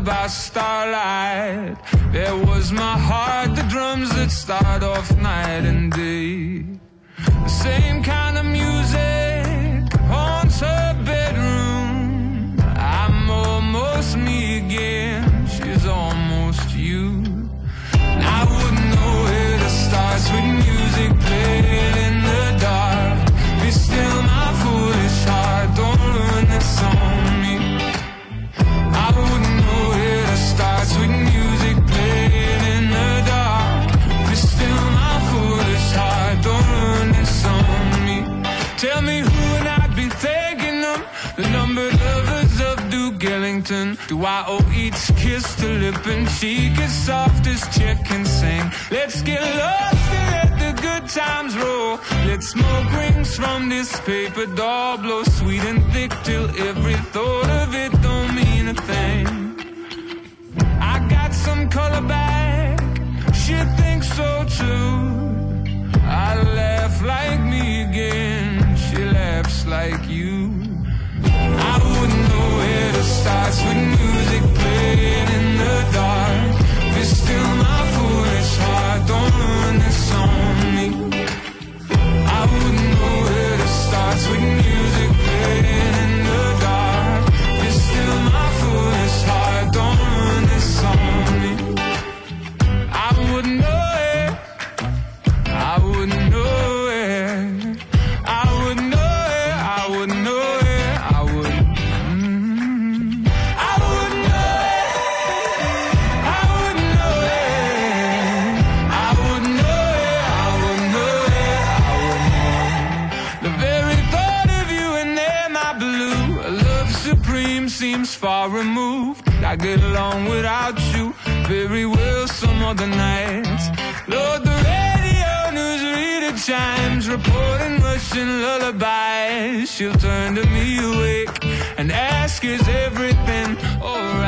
by starlight. There was my heart, the drums that start off night and day. The same kind of music and cheek as soft as Chet can sing? Let's get lost and let the good times roll. Let's smoke rings from this paper doll blow sweet and thick till every thought of it don't mean a thing. I got some color back, she thinks so too. I laugh like me again, she laughs like you. I wouldn't know where to start Get along without you very well some other nights. Lord, the radio news reader chimes, reporting Russian lullabies. She'll turn to me awake and ask, is everything alright?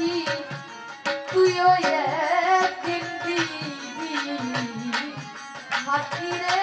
ki duyuyor kendini Hakire